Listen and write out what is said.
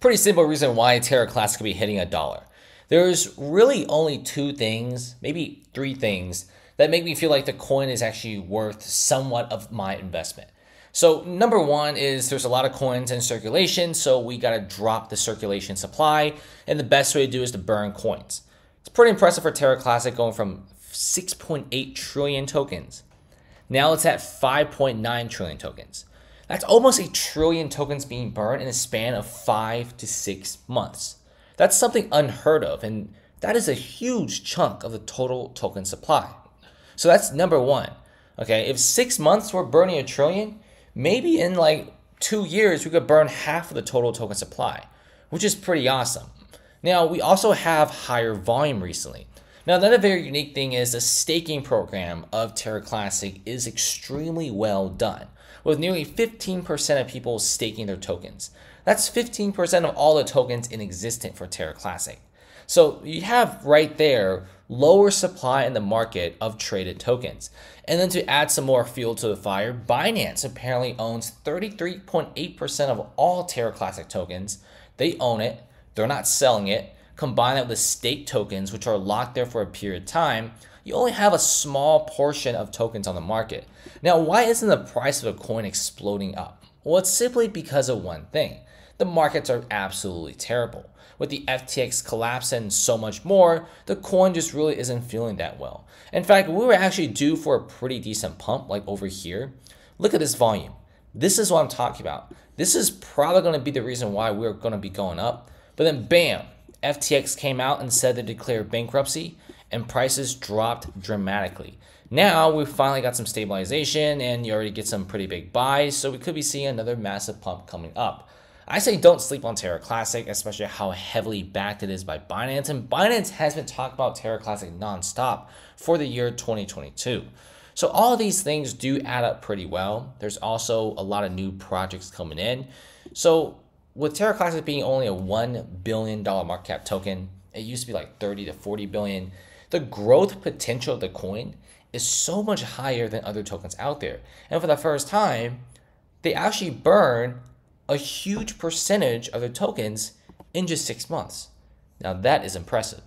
Pretty simple reason why Terra Classic could be hitting a dollar. There's really only two things, maybe three things, that make me feel like the coin is actually worth somewhat of my investment. So number one is there's a lot of coins in circulation, so we got to drop the circulation supply, and the best way to do is to burn coins. It's pretty impressive for Terra Classic going from 6.8 trillion tokens. Now it's at 5.9 trillion tokens. That's almost a trillion tokens being burned in a span of five to six months. That's something unheard of, and that is a huge chunk of the total token supply. So that's number one. Okay, if six months we're burning a trillion, maybe in like two years we could burn half of the total token supply, which is pretty awesome. Now, we also have higher volume recently. Now, another very unique thing is the staking program of Terra Classic is extremely well done, with nearly 15% of people staking their tokens. That's 15% of all the tokens in existence for Terra Classic. So you have right there lower supply in the market of traded tokens. And then to add some more fuel to the fire, Binance apparently owns 33.8% of all Terra Classic tokens. They own it, they're not selling it. Combine that with stake tokens, which are locked there for a period of time, you only have a small portion of tokens on the market. Now, why isn't the price of a coin exploding up? Well, it's simply because of one thing. The markets are absolutely terrible with the FTX collapse and so much more, the coin just really isn't feeling that well. In fact, we were actually due for a pretty decent pump like over here. Look at this volume. This is what I'm talking about. This is probably going to be the reason why we're going to be going up. But then bam, FTX came out and said they declared bankruptcy and prices dropped dramatically. Now we finally got some stabilization and you already get some pretty big buys, so we could be seeing another massive pump coming up. I say don't sleep on Terra Classic, especially how heavily backed it is by Binance. And Binance has been talking about Terra Classic nonstop for the year 2022. So all these things do add up pretty well. There's also a lot of new projects coming in. So with Terra Classic being only a $1 billion market cap token, it used to be like 30 to 40 billion. The growth potential of the coin is so much higher than other tokens out there. And for the first time, they actually burn a huge percentage of their tokens in just six months. Now that is impressive.